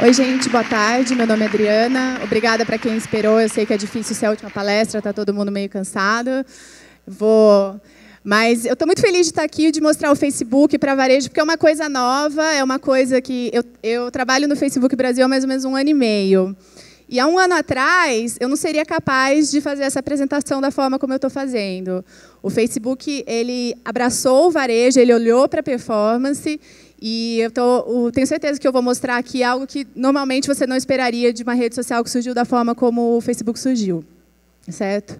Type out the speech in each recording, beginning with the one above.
Oi, gente, boa tarde. Meu nome é Adriana. Obrigada para quem esperou. Eu sei que é difícil ser a última palestra, está todo mundo meio cansado. Vou mas eu estou muito feliz de estar aqui e de mostrar o Facebook para varejo, porque é uma coisa nova, é uma coisa que eu, eu trabalho no Facebook Brasil há mais ou menos um ano e meio. E há um ano atrás, eu não seria capaz de fazer essa apresentação da forma como eu estou fazendo. O Facebook ele abraçou o varejo, ele olhou para a performance e eu tô, tenho certeza que eu vou mostrar aqui algo que normalmente você não esperaria de uma rede social que surgiu da forma como o Facebook surgiu, certo?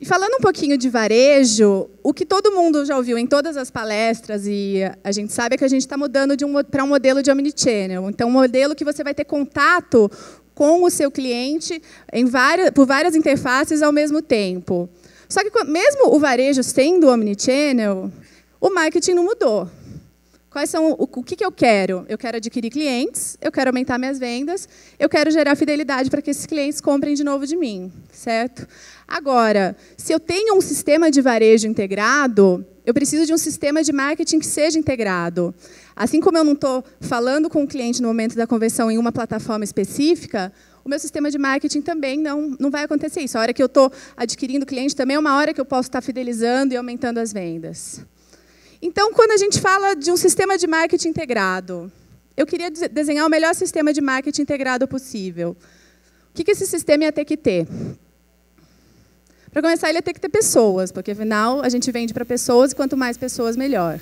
E falando um pouquinho de varejo, o que todo mundo já ouviu em todas as palestras e a gente sabe é que a gente está mudando um, para um modelo de omnichannel. Então, um modelo que você vai ter contato com o seu cliente várias, por várias interfaces ao mesmo tempo. Só que mesmo o varejo sendo omnichannel, o marketing não mudou. Quais são o, o que, que eu quero? Eu quero adquirir clientes, eu quero aumentar minhas vendas, eu quero gerar fidelidade para que esses clientes comprem de novo de mim, certo? Agora, se eu tenho um sistema de varejo integrado, eu preciso de um sistema de marketing que seja integrado. Assim como eu não estou falando com o cliente no momento da conversão em uma plataforma específica, o meu sistema de marketing também não, não vai acontecer isso. A hora que eu estou adquirindo cliente também é uma hora que eu posso estar fidelizando e aumentando as vendas. Então, quando a gente fala de um sistema de marketing integrado, eu queria desenhar o melhor sistema de marketing integrado possível. O que esse sistema ia ter que ter? Para começar, ele ia ter que ter pessoas, porque afinal a gente vende para pessoas e quanto mais pessoas, melhor.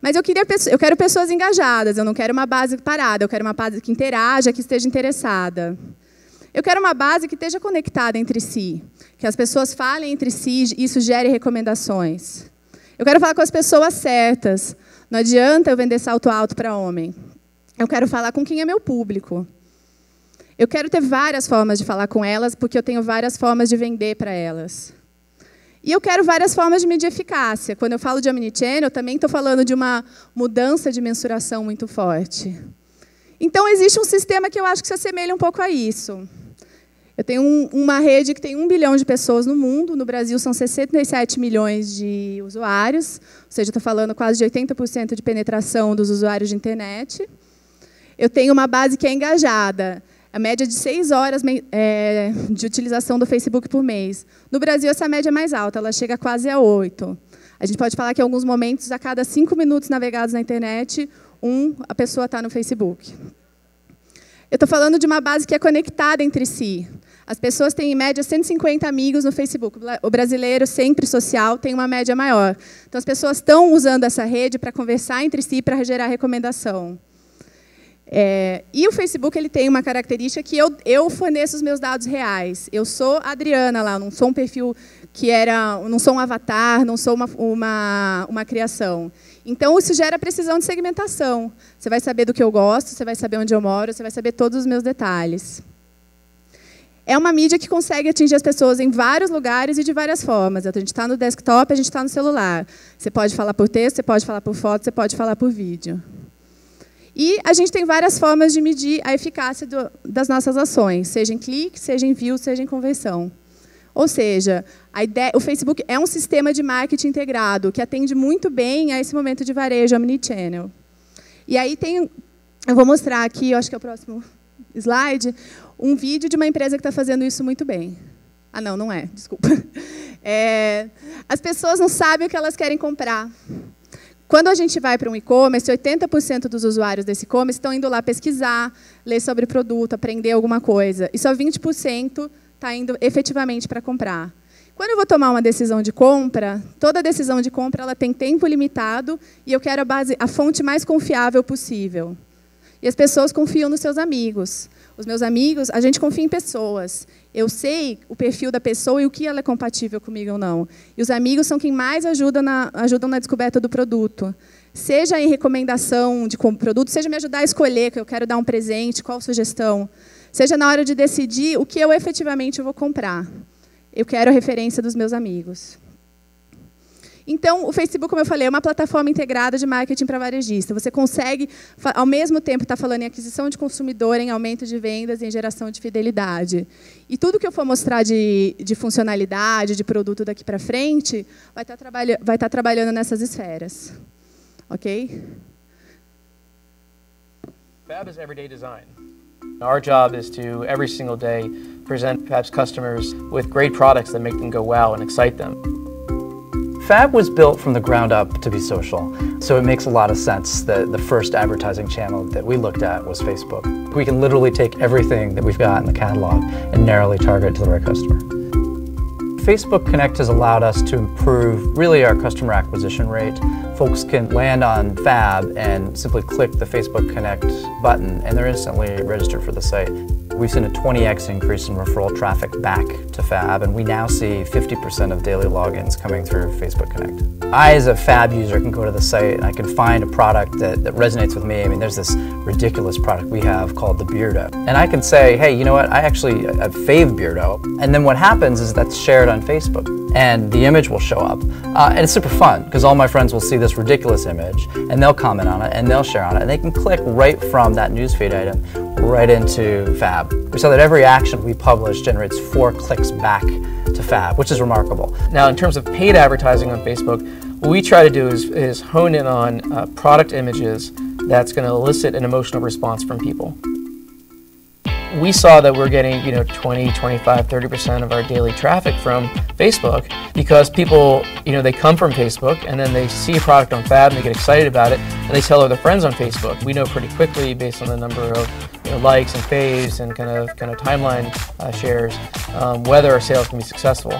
Mas eu, queria, eu quero pessoas engajadas, eu não quero uma base parada, eu quero uma base que interaja, que esteja interessada. Eu quero uma base que esteja conectada entre si, que as pessoas falem entre si e isso gere recomendações. Eu quero falar com as pessoas certas. Não adianta eu vender salto alto para homem. Eu quero falar com quem é meu público. Eu quero ter várias formas de falar com elas, porque eu tenho várias formas de vender para elas. E eu quero várias formas de medir eficácia. Quando eu falo de omnichannel, eu também estou falando de uma mudança de mensuração muito forte. Então, existe um sistema que eu acho que se assemelha um pouco a isso. Eu tenho um, uma rede que tem um bilhão de pessoas no mundo. No Brasil, são 67 milhões de usuários. Ou seja, estou falando quase de 80% de penetração dos usuários de internet. Eu tenho uma base que é engajada. A média de seis horas é, de utilização do Facebook por mês. No Brasil, essa média é mais alta. Ela chega quase a oito. A gente pode falar que, em alguns momentos, a cada cinco minutos navegados na internet, um, a pessoa está no Facebook. Eu estou falando de uma base que é conectada entre si. As pessoas têm, em média, 150 amigos no Facebook. O brasileiro, sempre social, tem uma média maior. Então, as pessoas estão usando essa rede para conversar entre si, para gerar recomendação. É, e o Facebook ele tem uma característica que eu, eu forneço os meus dados reais. Eu sou a Adriana lá, não sou um perfil que era, não sou um avatar, não sou uma, uma, uma criação. Então, isso gera precisão de segmentação. Você vai saber do que eu gosto, você vai saber onde eu moro, você vai saber todos os meus detalhes. É uma mídia que consegue atingir as pessoas em vários lugares e de várias formas. A gente está no desktop, a gente está no celular. Você pode falar por texto, você pode falar por foto, você pode falar por vídeo. E a gente tem várias formas de medir a eficácia do, das nossas ações, seja em clique, seja em view, seja em conversão. Ou seja, ideia, o Facebook é um sistema de marketing integrado que atende muito bem a esse momento de varejo omnichannel. E aí tem, eu vou mostrar aqui, eu acho que é o próximo slide, um vídeo de uma empresa que está fazendo isso muito bem. Ah, não, não é, desculpa. É, as pessoas não sabem o que elas querem comprar. Quando a gente vai para um e-commerce, 80% dos usuários desse e-commerce estão indo lá pesquisar, ler sobre produto, aprender alguma coisa. E só 20% está indo efetivamente para comprar. Quando eu vou tomar uma decisão de compra, toda decisão de compra ela tem tempo limitado e eu quero a, base, a fonte mais confiável possível. E as pessoas confiam nos seus amigos. Os meus amigos, a gente confia em pessoas. Eu sei o perfil da pessoa e o que ela é compatível comigo ou não. E os amigos são quem mais ajuda na, ajudam na descoberta do produto. Seja em recomendação de produto, seja me ajudar a escolher, que eu quero dar um presente, qual sugestão. Seja na hora de decidir o que eu efetivamente vou comprar. Eu quero a referência dos meus amigos. Então, o Facebook, como eu falei, é uma plataforma integrada de marketing para varejista. Você consegue, ao mesmo tempo, estar tá falando em aquisição de consumidor, em aumento de vendas em geração de fidelidade. E tudo que eu for mostrar de, de funcionalidade, de produto daqui para frente, vai estar, tá tá trabalhando nessas esferas. Ok? Fab is everyday design. Our job is to, every single day, present Fab's customers with great products that make them go wow and excite them. Fab was built from the ground up to be social, so it makes a lot of sense that the first advertising channel that we looked at was Facebook. We can literally take everything that we've got in the catalog and narrowly target to the right customer. Facebook Connect has allowed us to improve really our customer acquisition rate. Folks can land on Fab and simply click the Facebook Connect button and they're instantly registered for the site. We've seen a 20x increase in referral traffic back to Fab, and we now see 50% of daily logins coming through Facebook Connect. I, as a Fab user, can go to the site and I can find a product that, that resonates with me. I mean, there's this ridiculous product we have called the Beardo. And I can say, hey, you know what, I actually I fave Beardo. And then what happens is that's shared on Facebook and the image will show up. Uh, and it's super fun because all my friends will see this ridiculous image and they'll comment on it and they'll share on it and they can click right from that newsfeed item right into Fab. We saw that every action we publish generates four clicks back to Fab, which is remarkable. Now, in terms of paid advertising on Facebook, what we try to do is, is hone in on uh, product images that's going to elicit an emotional response from people we saw that we're getting, you know, 20, 25, 30% of our daily traffic from Facebook because people, you know, they come from Facebook and then they see a product on Fab and they get excited about it and they tell other friends on Facebook. We know pretty quickly based on the number of you know, likes and faves and kind of kind of timeline uh, shares um, whether our sales can be successful.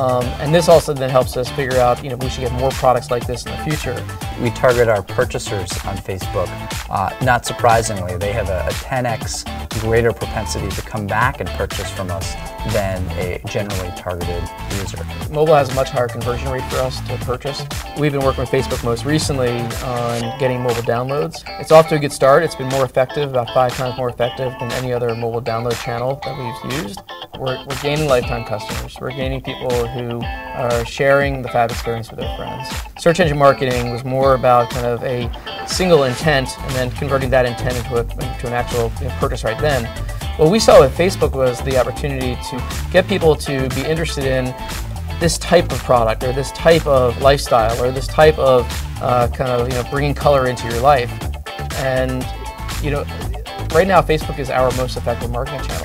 Um, and this also then helps us figure out, you know, we should get more products like this in the future. We target our purchasers on Facebook. Uh, not surprisingly, they have a, a 10x greater propensity to come back and purchase from us than a generally targeted user. Mobile has a much higher conversion rate for us to purchase. We've been working with Facebook most recently on getting mobile downloads. It's off to a good start. It's been more effective, about five times more effective than any other mobile download channel that we've used. We're, we're gaining lifetime customers. We're gaining people who are sharing the Fab experience with their friends. Search engine marketing was more about kind of a single intent and then converting that intent into, a, into an actual purchase right then. What we saw with Facebook was the opportunity to get people to be interested in this type of product or this type of lifestyle or this type of uh, kind of you know bringing color into your life. And you know, right now Facebook is our most effective marketing channel.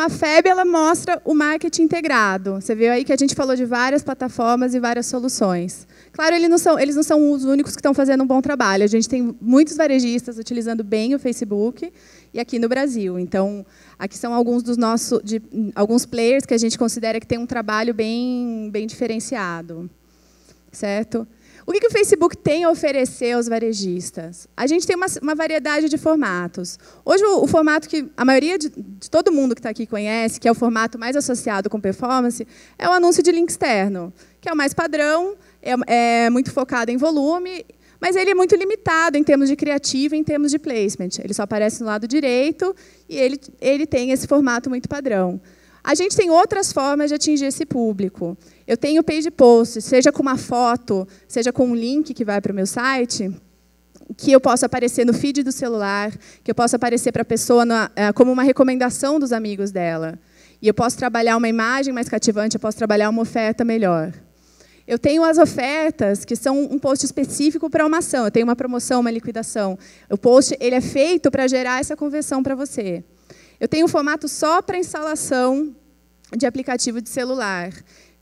A FEB ela mostra o marketing integrado. Você viu aí que a gente falou de várias plataformas e várias soluções. Claro, eles não são, eles não são os únicos que estão fazendo um bom trabalho. A gente tem muitos varejistas utilizando bem o Facebook e aqui no Brasil. Então, aqui são alguns dos nossos, de, alguns players que a gente considera que tem um trabalho bem, bem diferenciado, certo? O que, que o Facebook tem a oferecer aos varejistas? A gente tem uma, uma variedade de formatos. Hoje, o, o formato que a maioria de, de todo mundo que está aqui conhece, que é o formato mais associado com performance, é o anúncio de link externo, que é o mais padrão, é, é muito focado em volume, mas ele é muito limitado em termos de criativo, em termos de placement. Ele só aparece no lado direito e ele, ele tem esse formato muito padrão. A gente tem outras formas de atingir esse público. Eu tenho page post, seja com uma foto, seja com um link que vai para o meu site, que eu possa aparecer no feed do celular, que eu possa aparecer para a pessoa na, é, como uma recomendação dos amigos dela. E eu posso trabalhar uma imagem mais cativante, eu posso trabalhar uma oferta melhor. Eu tenho as ofertas, que são um post específico para uma ação. Eu tenho uma promoção, uma liquidação. O post ele é feito para gerar essa conversão para você. Eu tenho um formato só para instalação de aplicativo de celular.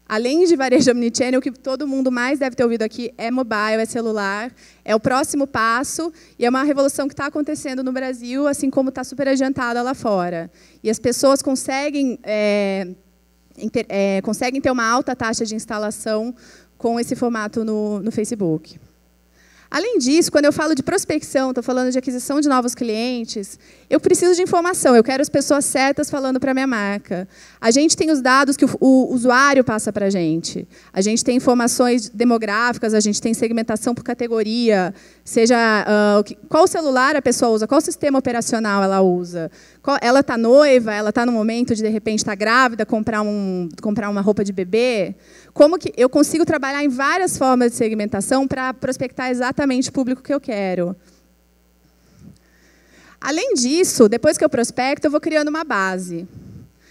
Além de varejo omnichannel, o que todo mundo mais deve ter ouvido aqui é mobile, é celular, é o próximo passo e é uma revolução que está acontecendo no Brasil, assim como está super adiantada lá fora. E as pessoas conseguem, é, é, conseguem ter uma alta taxa de instalação com esse formato no, no Facebook. Além disso, quando eu falo de prospecção, estou falando de aquisição de novos clientes, eu preciso de informação, eu quero as pessoas certas falando para a minha marca. A gente tem os dados que o, o usuário passa para a gente. A gente tem informações demográficas, a gente tem segmentação por categoria, seja uh, qual celular a pessoa usa, qual sistema operacional ela usa. Qual, ela está noiva, ela está no momento de, de repente, estar tá grávida, comprar, um, comprar uma roupa de bebê. Como que eu consigo trabalhar em várias formas de segmentação para prospectar exatamente o público que eu quero. Além disso, depois que eu prospecto, eu vou criando uma base.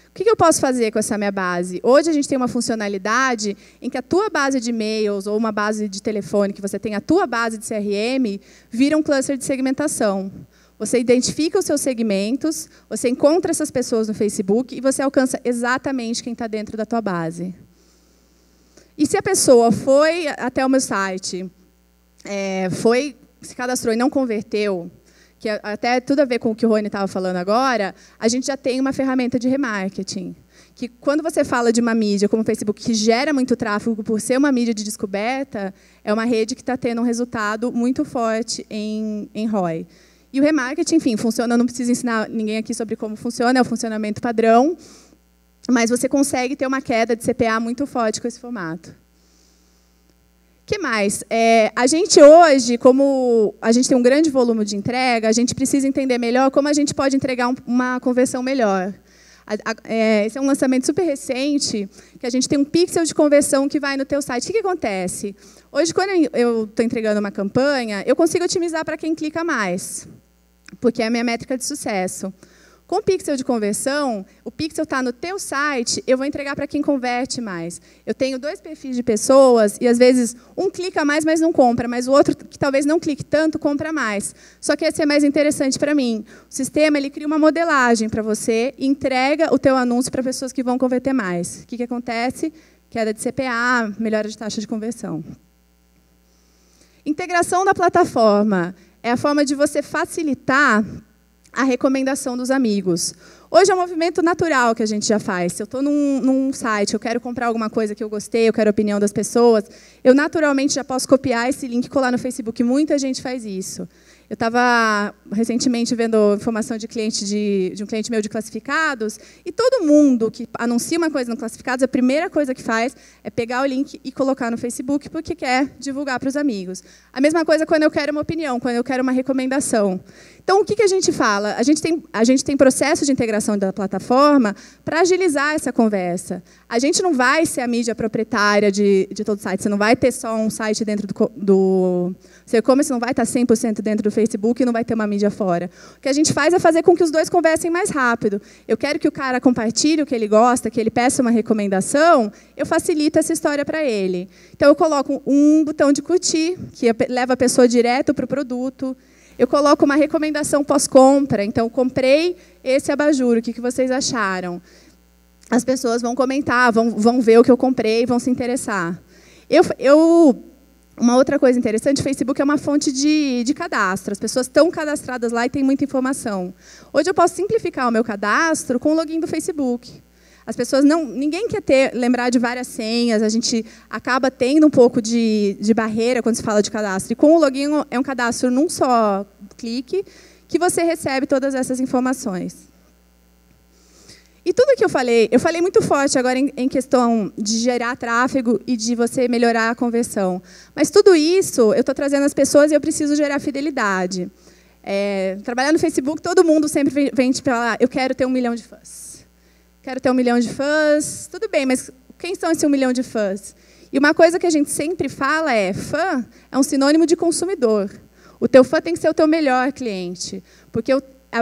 O que eu posso fazer com essa minha base? Hoje a gente tem uma funcionalidade em que a tua base de e-mails ou uma base de telefone, que você tem a tua base de CRM, vira um cluster de segmentação. Você identifica os seus segmentos, você encontra essas pessoas no Facebook e você alcança exatamente quem está dentro da tua base. E se a pessoa foi até o meu site, é, foi se cadastrou e não converteu, que até tudo a ver com o que o Rony estava falando agora, a gente já tem uma ferramenta de remarketing. Que quando você fala de uma mídia como o Facebook, que gera muito tráfego por ser uma mídia de descoberta, é uma rede que está tendo um resultado muito forte em, em ROI. E o remarketing, enfim, funciona, não preciso ensinar ninguém aqui sobre como funciona, é o funcionamento padrão, mas você consegue ter uma queda de CPA muito forte com esse formato que mais? É, a gente hoje, como a gente tem um grande volume de entrega, a gente precisa entender melhor como a gente pode entregar um, uma conversão melhor. A, a, é, esse é um lançamento super recente, que a gente tem um pixel de conversão que vai no teu site. O que, que acontece? Hoje, quando eu estou entregando uma campanha, eu consigo otimizar para quem clica mais, porque é a minha métrica de sucesso. Com o pixel de conversão, o pixel está no teu site, eu vou entregar para quem converte mais. Eu tenho dois perfis de pessoas e, às vezes, um clica mais, mas não compra, mas o outro, que talvez não clique tanto, compra mais. Só que esse é mais interessante para mim. O sistema ele cria uma modelagem para você e entrega o teu anúncio para pessoas que vão converter mais. O que, que acontece? Queda de CPA, melhora de taxa de conversão. Integração da plataforma é a forma de você facilitar a recomendação dos amigos. Hoje é um movimento natural que a gente já faz. Se eu estou num, num, site, eu quero comprar alguma coisa que eu gostei, eu quero a opinião das pessoas, eu naturalmente já posso copiar esse link e colar no Facebook. Muita gente faz isso. Eu estava recentemente vendo informação de cliente de, de, um cliente meu de classificados, e todo mundo que anuncia uma coisa no classificados, a primeira coisa que faz é pegar o link e colocar no Facebook porque quer divulgar para os amigos. A mesma coisa quando eu quero uma opinião, quando eu quero uma recomendação. Então, o que, que a gente fala? A gente tem, a gente tem processo de integração da plataforma para agilizar essa conversa. A gente não vai ser a mídia proprietária de, de todo o site. Você não vai ter só um site dentro do, do seu e-commerce, não vai estar 100% dentro do Facebook e não vai ter uma mídia fora. O que a gente faz é fazer com que os dois conversem mais rápido. Eu quero que o cara compartilhe o que ele gosta, que ele peça uma recomendação, eu facilito essa história para ele. Então, eu coloco um botão de curtir, que leva a pessoa direto para o produto. Eu coloco uma recomendação pós-compra. Então, comprei esse abajur, o que vocês acharam? As pessoas vão comentar, vão, vão ver o que eu comprei, vão se interessar. Eu, eu, uma outra coisa interessante, o Facebook é uma fonte de, de cadastro. As pessoas estão cadastradas lá e têm muita informação. Hoje eu posso simplificar o meu cadastro com o login do Facebook. As pessoas não, ninguém quer ter, lembrar de várias senhas. A gente acaba tendo um pouco de, de barreira quando se fala de cadastro. E com o login é um cadastro num só clique que você recebe todas essas informações. E tudo que eu falei, eu falei muito forte agora em, em, questão de gerar tráfego e de você melhorar a conversão. Mas tudo isso eu estou trazendo as pessoas e eu preciso gerar fidelidade. É, trabalhar no Facebook, todo mundo sempre vem, te falar, eu quero ter um milhão de fãs quero ter um milhão de fãs. Tudo bem, mas quem são esse um milhão de fãs? E uma coisa que a gente sempre fala é: fã é um sinônimo de consumidor. O teu fã tem que ser o teu melhor cliente, porque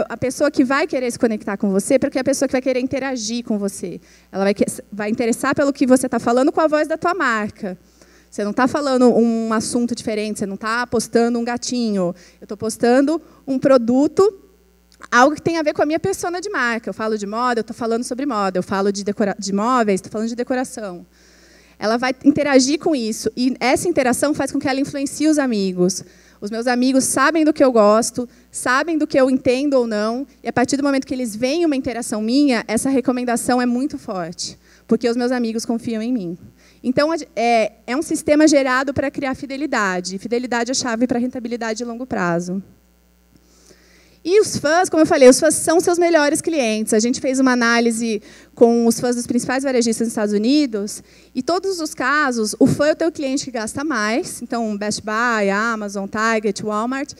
a, pessoa que vai querer se conectar com você, porque é a pessoa que vai querer interagir com você. Ela vai, vai interessar pelo que você está falando com a voz da tua marca. Você não está falando um assunto diferente, você não está postando um gatinho. Eu estou postando um produto algo que tem a ver com a minha persona de marca. Eu falo de moda, eu estou falando sobre moda. Eu falo de, decora de móveis, estou falando de decoração. Ela vai interagir com isso. E essa interação faz com que ela influencie os amigos. Os meus amigos sabem do que eu gosto, sabem do que eu entendo ou não. E a partir do momento que eles veem uma interação minha, essa recomendação é muito forte. Porque os meus amigos confiam em mim. Então, é, é um sistema gerado para criar fidelidade. Fidelidade é a chave para rentabilidade de longo prazo. E os fãs, como eu falei, os fãs são seus melhores clientes. A gente fez uma análise com os fãs dos principais varejistas nos Estados Unidos, e todos os casos, o fã é o teu cliente que gasta mais, então Best Buy, Amazon, Target, Walmart,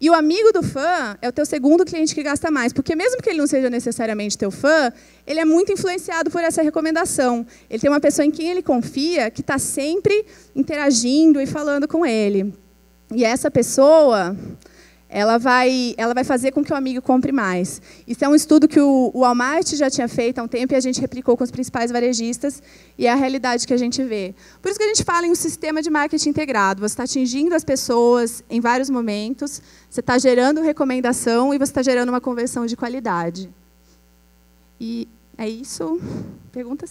e o amigo do fã é o teu segundo cliente que gasta mais, porque mesmo que ele não seja necessariamente teu fã, ele é muito influenciado por essa recomendação. Ele tem uma pessoa em quem ele confia, que está sempre interagindo e falando com ele. E essa pessoa ela vai, ela vai fazer com que o amigo compre mais. Isso é um estudo que o, o Walmart já tinha feito há um tempo e a gente replicou com os principais varejistas, e é a realidade que a gente vê. Por isso que a gente fala em um sistema de marketing integrado. Você está atingindo as pessoas em vários momentos, você está gerando recomendação e você está gerando uma conversão de qualidade. E é isso. Perguntas?